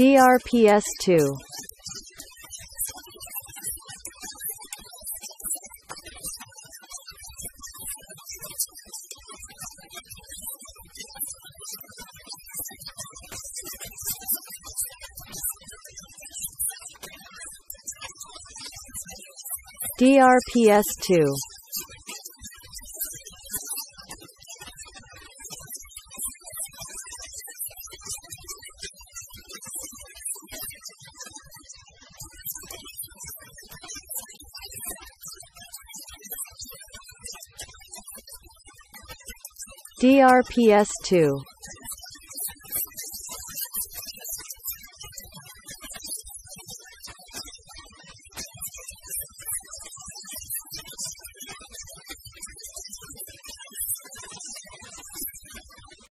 DRPS2 DRPS2 DRPS2